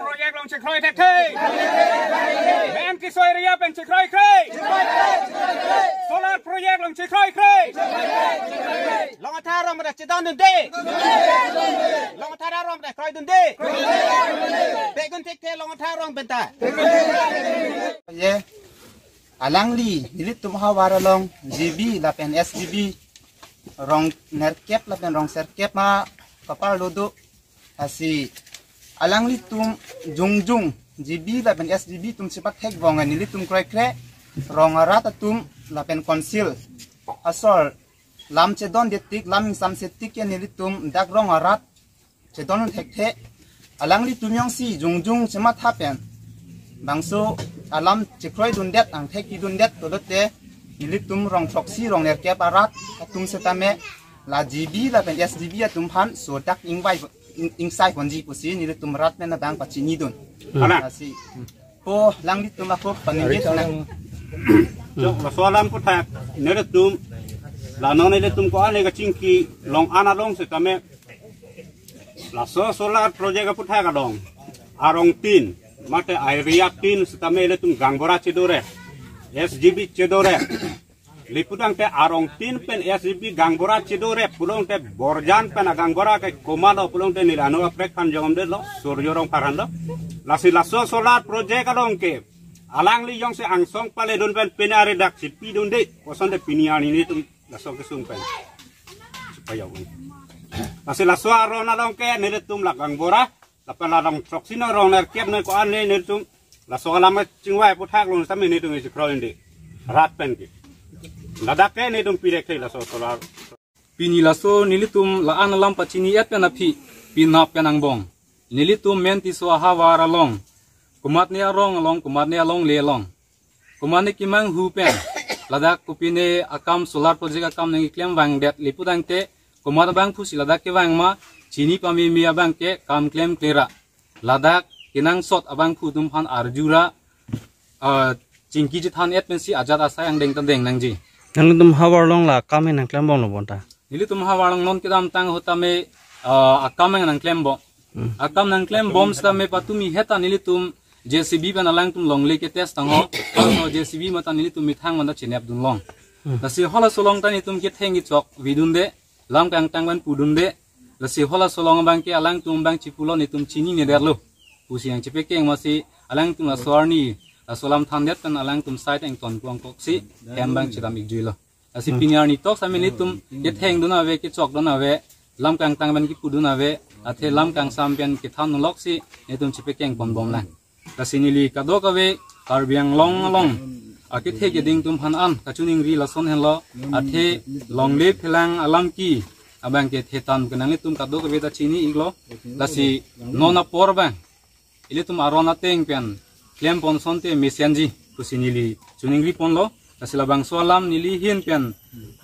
proyek long cekroi tek thei mem ki soi ria pen cekroi krei solar proyek long cekroi krei long athar rom da chedon dun de long athar rom da kroi dun de pe gun tek thei long athar rom pen ta ye alang li nilit tum hawara long gb la pen sgb rong nerkep la pen rong serkep ma kapal lodo asi alang li tum jung jung. Gb la pen sgb tum sipat hek vong nilit tum kre kre. Rong arat tum la pen konsil. Asol lam chedon detik lam sam setik ya nilit tum dak rong arat chedon hek the alang li tum yong si jung jung simat hapen. Bangso alam cikroi dundet ang theki dundet tolote nilit tum rong proxy rong ner ke parat tum setame la gb la pen sgb ya tum han so dak ing bai ing sai konji pusi nilit tum rat men na bang pachi ni dun Ana. asi po lang dit tum ako paningit na Jok la soalam ko thak nere tum la non ele tum ko ane ga chingki long ana long se tame la so solar project ko thak dong arong tin mate area tin se tame ele tum gangbora chedore SGB chedore lipudang te arong tin pen SGB gangbora chedore pulong te borjan pen gangbora ke komado pulong te nilano prek pan jongom de lo suryo rong parando la si la so solar project adong ke alang li yong se ang song pale don pen penare dak si pi don de koson de piniani ni tum la so ke sung pen. Supaya wi Kasi la so aro na dong ke ni tum la gangbora la pa la dong trok sino rong ner kiet ne ko an ne ni tum la so la ma chingwai pu thak long sa mi ni tum si kro indi rat pen ki la dak ke ni tum pi de ke la so pini laso nilitum la an lam pachini et pena phi pina penang bong. Nilitum menti so hawara long kumat ne rong long kumat ne long le long kumat ne kimang ladak kupine akam solar project akam nengi klem wang det lipudang te. Kumat bang phusi ladak ke wang ma chini pami mi abang ke kam klem klera. Ladak kinang sot abang phu tum phan arjura chingki jithan et pensi ajat asayang deng tan nangji nang tum hawar long la kame nang klam bong lo bonta. Nili tum hawalang non kidam tang hotame akam nang klem bo akam nang klem bom sta me patumi heta nili tum JCB ban alang tum long le ke test tang ho JCB mata nili tum mithang man da chinep dun long. Lasi hola solong tani tum ke thengi chok vidun de lam kang tang ban pudun de lasi hola solong bang ke alang tum bang chipulo ni tum chini ne derlo. Pusi yang chepe keng masi alang tum la swarni solam thandet kan alang tum site eng ton kuang kok si hem bang chidam igjuilo asi pinyar ni tok samili tum ye theng duna ve ki chok duna ve lam kang tang ban ki puduna ve athe lam kang sampian ki than lok si ne tum chipe keng bom bom lang. Kasi nili kado ka ve karbiang long long. Aki the ke ding tum han an kachuning ri la son hen lo. Athe long le phelang alam ki abang ke the tan kanang le tum kado ka ve ta chini iglo lasi nona por bang. Ile tum arona teng pen klem pon sonte mesenji kusi nili chuning ri pon lo. Kasila bang solam nili hian pen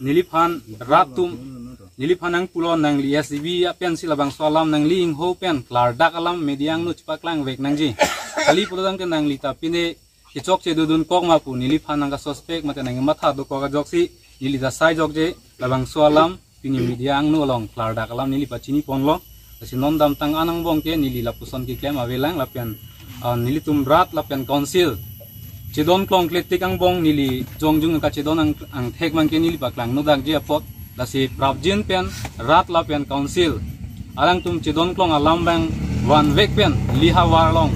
nili phan ratum nili phanang pulon nang li ya pen sila bang solam nang li ing ho pen klar dak alam mediang nu chipak lang vek nang ji. Kali pulodang ke nang li ta pine. Che dudun kok ma pu. Nili phanang ka suspect mate nang matha do ko ga joksi nili da sai jok je. Labang solam pini mediang nu long. Klar dak alam nili pachini pon lo. Kasi non dam tang anang bong ke. Nili lapuson ki klem avelang lapian nili tum rat lapian council. Chidon klong kletik ang bong nili jongjung ka chidon ang ang thek mang ke nili baklang no dak je apot lasi prabjin pen rat la pen council. Alang tum chidon klong alam bang wan vek pen liha warlong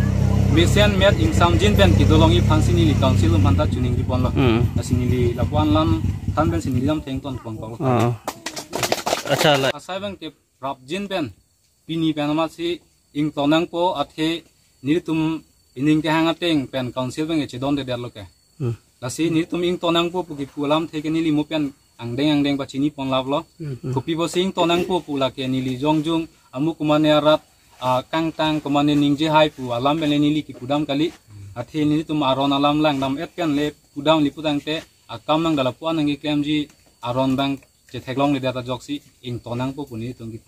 mesen met ing samjin pen kidolong i phansi nili council um hanta chuning ri ponlo hmm. Lasi nili lapuan lam than ben sinili lam theng ton pong pong oh acha la asai bang ke pen pini pen ma si ing tonang po athe nili tum ining ke hanga teng pen council bang e chidon de der lo ke hmm lasi ni tum ing tonang po puki pulam theke nili mo pen ang deng ang deng pa chini pon lav lo kopi bo sing tonang po pula ke nili jong jong amu kumane rat kang tang kumane ningje hai pu alam bele nili ki pudam kali. Athe nili tum aron alam lang dam et pen le pudam li pudang te akam nang gala puan nang ki kemji aron bang che theklong le data joksi ing tonang po puni tung ki